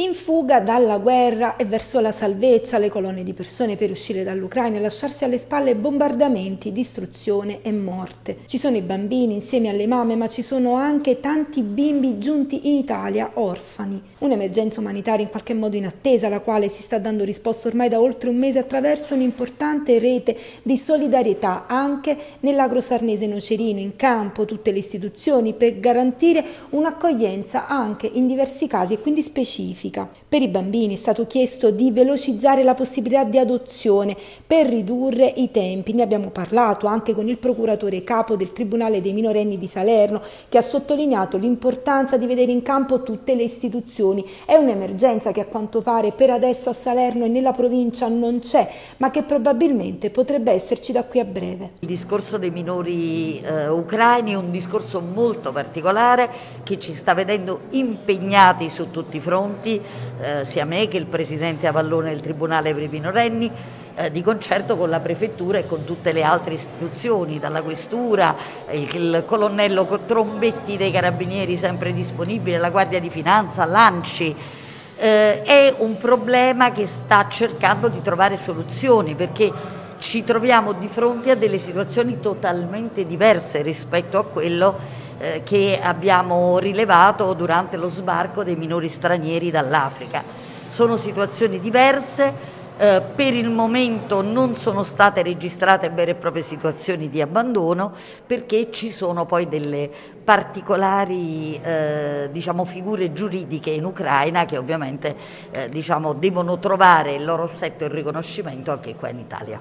In fuga dalla guerra e verso la salvezza le colonne di persone per uscire dall'Ucraina e lasciarsi alle spalle bombardamenti, distruzione e morte. Ci sono i bambini insieme alle mamme, ma ci sono anche tanti bimbi giunti in Italia orfani. Un'emergenza umanitaria in qualche modo inattesa, alla quale si sta dando risposta ormai da oltre un mese attraverso un'importante rete di solidarietà anche nell'agro sarnese Nocerino, in campo tutte le istituzioni per garantire un'accoglienza anche in diversi casi e quindi specifica specifica. Per i bambini è stato chiesto di velocizzare la possibilità di adozione per ridurre i tempi. Ne abbiamo parlato anche con il procuratore capo del Tribunale dei minorenni di Salerno che ha sottolineato l'importanza di vedere in campo tutte le istituzioni. È un'emergenza che a quanto pare per adesso a Salerno e nella provincia non c'è, ma che probabilmente potrebbe esserci da qui a breve. Il discorso dei minori eh, ucraini è un discorso molto particolare che ci sta vedendo impegnati su tutti i fronti eh, sia me che il Presidente Avallone del Tribunale per i minorenni, eh, di concerto con la Prefettura e con tutte le altre istituzioni, dalla Questura, il, colonnello Trombetti dei Carabinieri sempre disponibile, la Guardia di Finanza, l'ANCI, eh, è un problema che sta cercando di trovare soluzioni perché ci troviamo di fronte a delle situazioni totalmente diverse rispetto a quello eh, che abbiamo rilevato durante lo sbarco dei minori stranieri dall'Africa. Sono situazioni diverse, eh, per il momento non sono state registrate vere e proprie situazioni di abbandono perché ci sono poi delle particolari eh, diciamo, figure giuridiche in Ucraina che ovviamente eh, diciamo, devono trovare il loro assetto e il riconoscimento anche qua in Italia.